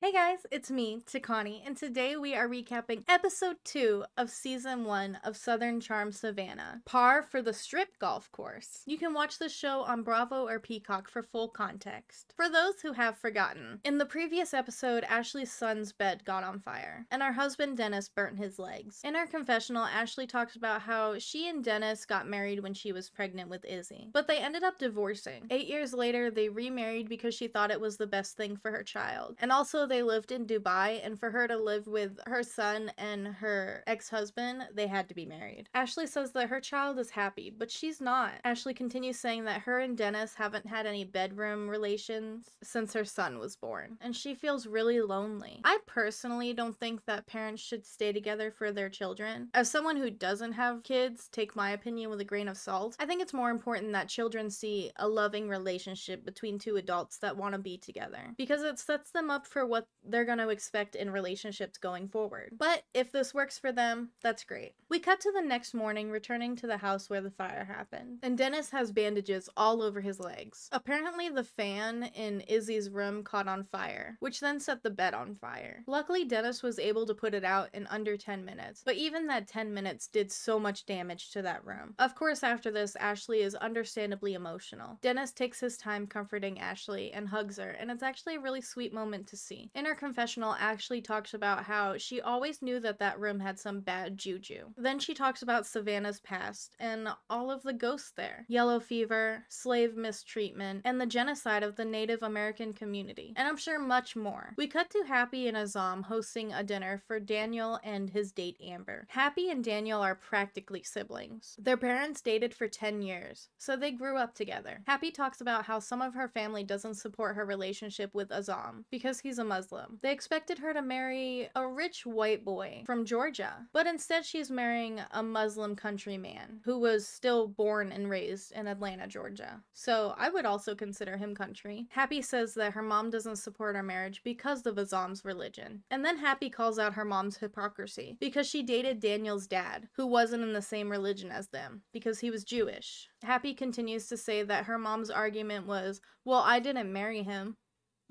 Hey guys, it's me, Tikaani, and today we are recapping episode 2 of season 1 of Southern Charm Savannah, par for the strip golf course. You can watch the show on Bravo or Peacock for full context. For those who have forgotten, in the previous episode, Ashley's son's bed got on fire, and our husband Dennis burnt his legs. In her confessional, Ashley talks about how she and Dennis got married when she was pregnant with Izzy, but they ended up divorcing. Eight years later, they remarried because she thought it was the best thing for her child, and also they lived in Dubai, and for her to live with her son and her ex husband, they had to be married. Ashley says that her child is happy, but she's not. Ashley continues saying that her and Dennis haven't had any bedroom relations since her son was born, and she feels really lonely. I personally don't think that parents should stay together for their children. As someone who doesn't have kids, take my opinion with a grain of salt. I think it's more important that children see a loving relationship between two adults that want to be together because it sets them up for what they're going to expect in relationships going forward. But if this works for them, that's great. We cut to the next morning, returning to the house where the fire happened, and Dennis has bandages all over his legs. Apparently, the fan in Izzy's room caught on fire, which then set the bed on fire. Luckily, Dennis was able to put it out in under 10 minutes, but even that 10 minutes did so much damage to that room. Of course, after this, Ashley is understandably emotional. Dennis takes his time comforting Ashley and hugs her, and it's actually a really sweet moment to see. In her confessional, Ashley talks about how she always knew that that room had some bad juju. Then she talks about Savannah's past and all of the ghosts there yellow fever, slave mistreatment, and the genocide of the Native American community, and I'm sure much more. We cut to Happy and Azam hosting a dinner for Daniel and his date Amber. Happy and Daniel are practically siblings. Their parents dated for 10 years, so they grew up together. Happy talks about how some of her family doesn't support her relationship with Azam because he's a Muslim. They expected her to marry a rich white boy from Georgia, but instead she's marrying a Muslim country man who was still born and raised in Atlanta, Georgia. So I would also consider him country. Happy says that her mom doesn't support our marriage because of Azam's religion. And then Happy calls out her mom's hypocrisy because she dated Daniel's dad, who wasn't in the same religion as them, because he was Jewish. Happy continues to say that her mom's argument was, well, I didn't marry him.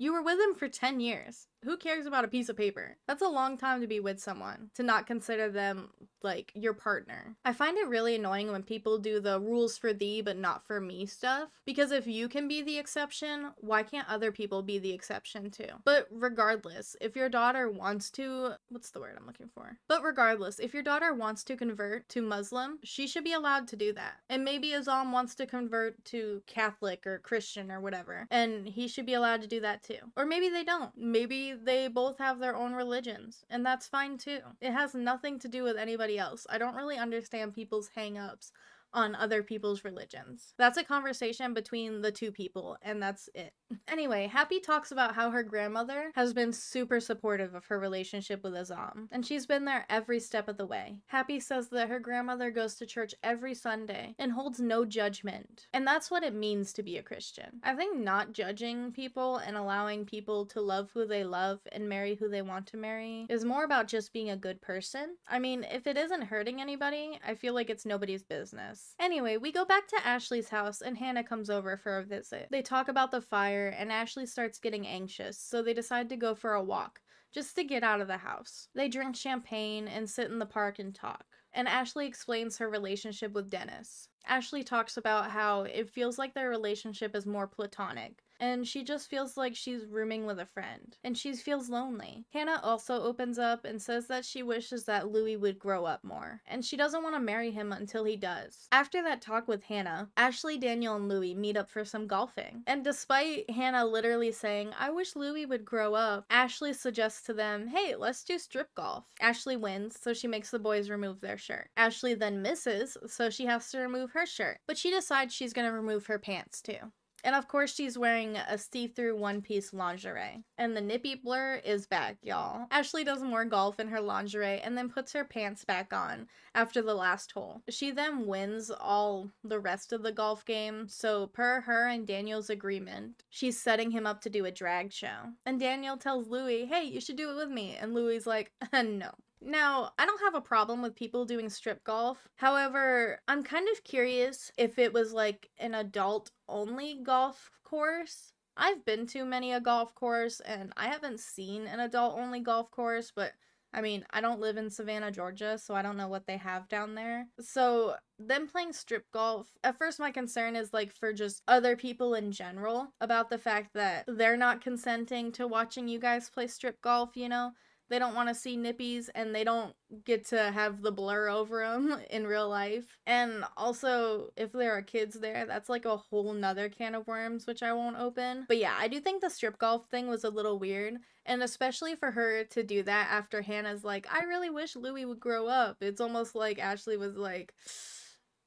You were with him for 10 years. Who cares about a piece of paper? That's a long time to be with someone, to not consider them like your partner. I find it really annoying when people do the rules for thee but not for me stuff, because if you can be the exception, why can't other people be the exception too? But regardless, if your daughter wants to, what's the word I'm looking for? But regardless, if your daughter wants to convert to Muslim, she should be allowed to do that. And maybe Azam wants to convert to Catholic or Christian or whatever, and he should be allowed to do that too. Or maybe they don't. Maybe they both have their own religions, and that's fine too. It has nothing to do with anybody else. I don't really understand people's hang-ups on other people's religions. That's a conversation between the two people, and that's it. Anyway, Happy talks about how her grandmother has been super supportive of her relationship with Azam, and she's been there every step of the way. Happy says that her grandmother goes to church every Sunday and holds no judgment, and that's what it means to be a Christian. I think not judging people and allowing people to love who they love and marry who they want to marry is more about just being a good person. I mean, if it isn't hurting anybody, I feel like it's nobody's business. Anyway, we go back to Ashley's house and Hannah comes over for a visit. They talk about the fire and Ashley starts getting anxious, so they decide to go for a walk just to get out of the house. They drink champagne and sit in the park and talk. And Ashley explains her relationship with Dennis. Ashley talks about how it feels like their relationship is more platonic, and she just feels like she's rooming with a friend, and she feels lonely. Hannah also opens up and says that she wishes that Louis would grow up more, and she doesn't want to marry him until he does. After that talk with Hannah, Ashley, Daniel, and Louis meet up for some golfing. And despite Hannah literally saying, I wish Louis would grow up, Ashley suggests to them, hey, let's do strip golf. Ashley wins, so she makes the boys remove their shirt. Ashley then misses, so she has to remove her shirt, but she decides she's gonna remove her pants too. And of course, she's wearing a see through one piece lingerie. And the nippy blur is back, y'all. Ashley does more golf in her lingerie and then puts her pants back on after the last hole. She then wins all the rest of the golf game, so per her and Daniel's agreement, she's setting him up to do a drag show. And Daniel tells Louis, hey, you should do it with me. And Louis's like, no. Now, I don't have a problem with people doing strip golf. However, I'm kind of curious if it was like an adult only golf course. I've been to many a golf course and I haven't seen an adult only golf course, but I mean, I don't live in Savannah, Georgia, so I don't know what they have down there. So, them playing strip golf, at first, my concern is like for just other people in general about the fact that they're not consenting to watching you guys play strip golf, you know? They don't want to see nippies and they don't get to have the blur over them in real life. And also, if there are kids there, that's like a whole nother can of worms, which I won't open. But yeah, I do think the strip golf thing was a little weird. And especially for her to do that after Hannah's like, I really wish Louis would grow up. It's almost like Ashley was like,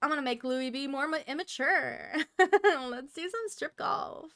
I'm gonna make Louis be more immature. Let's do some strip golf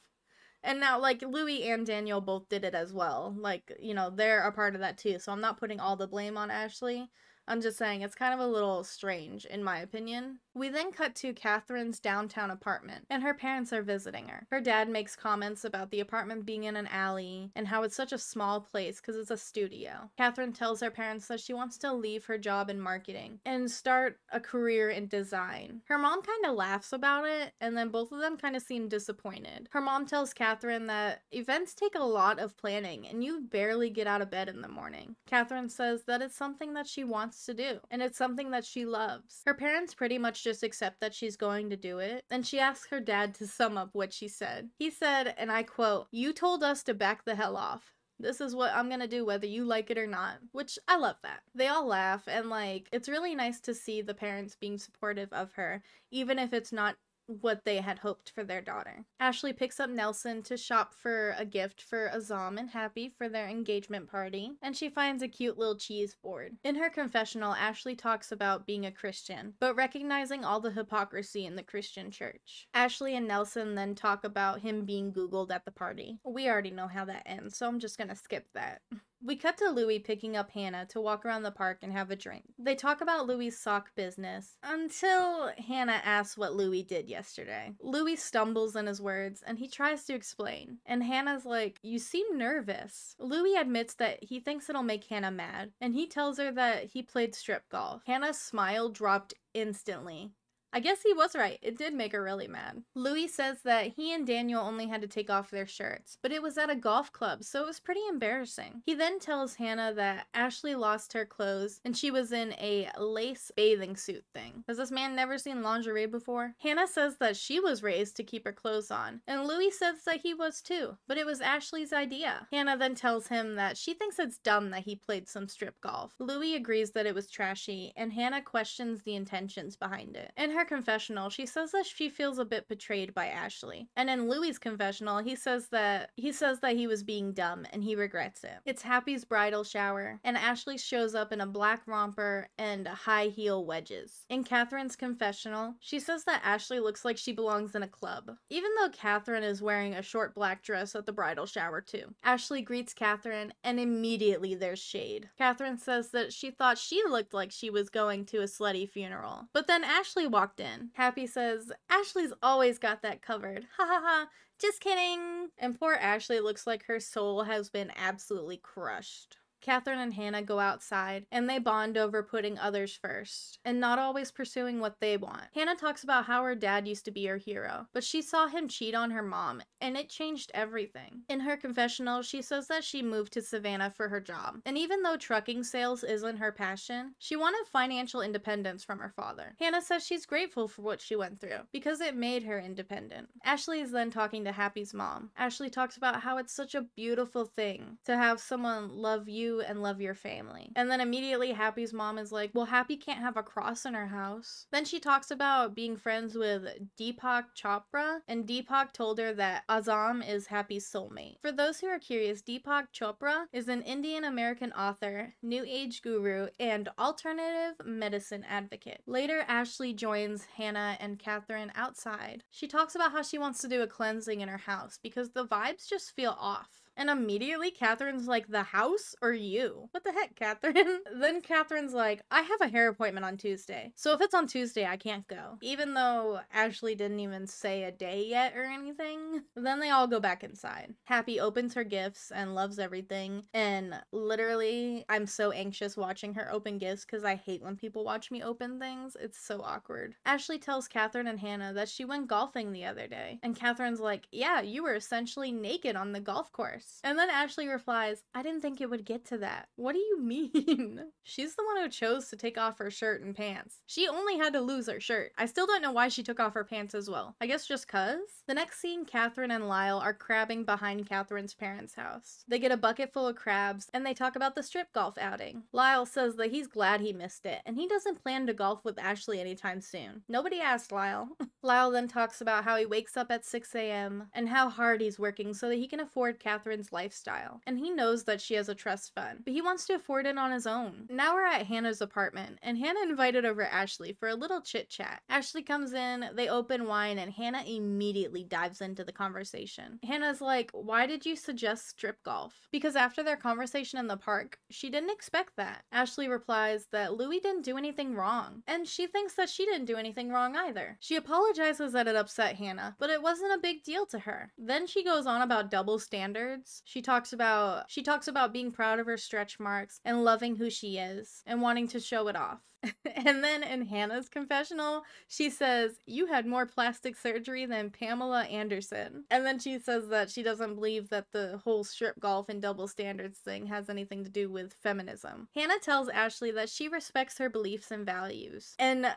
and now like Louis and Daniel both did it as well. Like, you know, they're a part of that too. So I'm not putting all the blame on Ashley. I'm just saying it's kind of a little strange, in my opinion. We then cut to Catherine's downtown apartment, and her parents are visiting her. Her dad makes comments about the apartment being in an alley and how it's such a small place because it's a studio. Catherine tells her parents that she wants to leave her job in marketing and start a career in design. Her mom kind of laughs about it, and then both of them kind of seem disappointed. Her mom tells Catherine that events take a lot of planning and you barely get out of bed in the morning. Catherine says that it's something that she wants to do, and it's something that she loves. Her parents pretty much just accept that she's going to do it, and she asks her dad to sum up what she said. He said, and I quote, You told us to back the hell off. This is what I'm gonna do whether you like it or not, which I love that. They all laugh, and like, it's really nice to see the parents being supportive of her, even if it's not what they had hoped for their daughter. Ashley picks up Nelson to shop for a gift for Azam and Happy for their engagement party, and she finds a cute little cheese board. In her confessional, Ashley talks about being a Christian, but recognizing all the hypocrisy in the Christian church. Ashley and Nelson then talk about him being Googled at the party. We already know how that ends, so I'm just gonna skip that. We cut to Louis picking up Hannah to walk around the park and have a drink. They talk about Louis' sock business until Hannah asks what Louis did yesterday. Louis stumbles in his words and he tries to explain. And Hannah's like, You seem nervous. Louis admits that he thinks it'll make Hannah mad and he tells her that he played strip golf. Hannah's smile dropped instantly. I guess he was right. It did make her really mad. Louis says that he and Daniel only had to take off their shirts, but it was at a golf club, so it was pretty embarrassing. He then tells Hannah that Ashley lost her clothes and she was in a lace bathing suit thing. Has this man never seen lingerie before? Hannah says that she was raised to keep her clothes on, and Louis says that he was too, but it was Ashley's idea. Hannah then tells him that she thinks it's dumb that he played some strip golf. Louis agrees that it was trashy, and Hannah questions the intentions behind it. In her confessional, she says that she feels a bit betrayed by Ashley. And in Louis' confessional, he says that he says that he was being dumb and he regrets it. It's Happy's bridal shower, and Ashley shows up in a black romper and high heel wedges. In Catherine's confessional, she says that Ashley looks like she belongs in a club, even though Catherine is wearing a short black dress at the bridal shower too. Ashley greets Catherine, and immediately there's shade. Catherine says that she thought she looked like she was going to a slutty funeral, but then Ashley walked in. Happy says, Ashley's always got that covered. Ha ha ha. Just kidding. And poor Ashley looks like her soul has been absolutely crushed. Catherine and Hannah go outside and they bond over putting others first and not always pursuing what they want. Hannah talks about how her dad used to be her hero, but she saw him cheat on her mom and it changed everything. In her confessional, she says that she moved to Savannah for her job. And even though trucking sales isn't her passion, she wanted financial independence from her father. Hannah says she's grateful for what she went through because it made her independent. Ashley is then talking to Happy's mom. Ashley talks about how it's such a beautiful thing to have someone love you and love your family. And then immediately Happy's mom is like, Well, Happy can't have a cross in her house. Then she talks about being friends with Deepak Chopra, and Deepak told her that Azam is Happy's soulmate. For those who are curious, Deepak Chopra is an Indian American author, New Age guru, and alternative medicine advocate. Later, Ashley joins Hannah and Catherine outside. She talks about how she wants to do a cleansing in her house because the vibes just feel off. And immediately Catherine's like, the house or you? What the heck, Catherine? then Catherine's like, I have a hair appointment on Tuesday. So if it's on Tuesday, I can't go. Even though Ashley didn't even say a day yet or anything. Then they all go back inside. Happy opens her gifts and loves everything. And literally, I'm so anxious watching her open gifts because I hate when people watch me open things. It's so awkward. Ashley tells Catherine and Hannah that she went golfing the other day. And Catherine's like, Yeah, you were essentially naked on the golf course. And then Ashley replies, I didn't think it would get to that. What do you mean? She's the one who chose to take off her shirt and pants. She only had to lose her shirt. I still don't know why she took off her pants as well. I guess just cuz? The next scene, Catherine and Lyle are crabbing behind Catherine's parents' house. They get a bucket full of crabs and they talk about the strip golf outing. Lyle says that he's glad he missed it and he doesn't plan to golf with Ashley anytime soon. Nobody asked Lyle. Lyle then talks about how he wakes up at 6 a.m. and how hard he's working so that he can afford Catherine's lifestyle. And he knows that she has a trust fund, but he wants to afford it on his own. Now we're at Hannah's apartment, and Hannah invited over Ashley for a little chit chat. Ashley comes in, they open wine, and Hannah immediately dives into the conversation. Hannah's like, Why did you suggest strip golf? Because after their conversation in the park, she didn't expect that. Ashley replies that Louis didn't do anything wrong, and she thinks that she didn't do anything wrong either. She apologizes that it upset Hannah, but it wasn't a big deal to her. Then she goes on about double standards. She talks about she talks about being proud of her stretch marks and loving who she is and wanting to show it off. and then in Hannah's confessional, she says, You had more plastic surgery than Pamela Anderson. And then she says that she doesn't believe that the whole strip golf and double standards thing has anything to do with feminism. Hannah tells Ashley that she respects her beliefs and values. And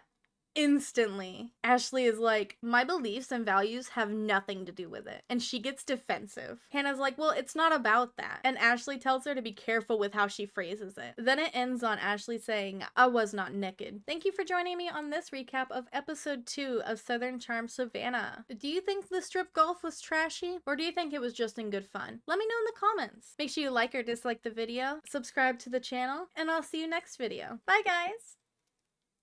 instantly. Ashley is like my beliefs and values have nothing to do with it. And she gets defensive. Hannah's like well it's not about that. And ashley tells her to be careful with how she phrases it. Then it ends on ashley saying i was not naked. Thank you for joining me on this recap of episode 2 of southern charm savannah. Do you think the strip golf was trashy or do you think it was just in good fun? Let me know in the comments. Make sure you like or dislike the video subscribe to the channel and i'll see you next video. Bye guys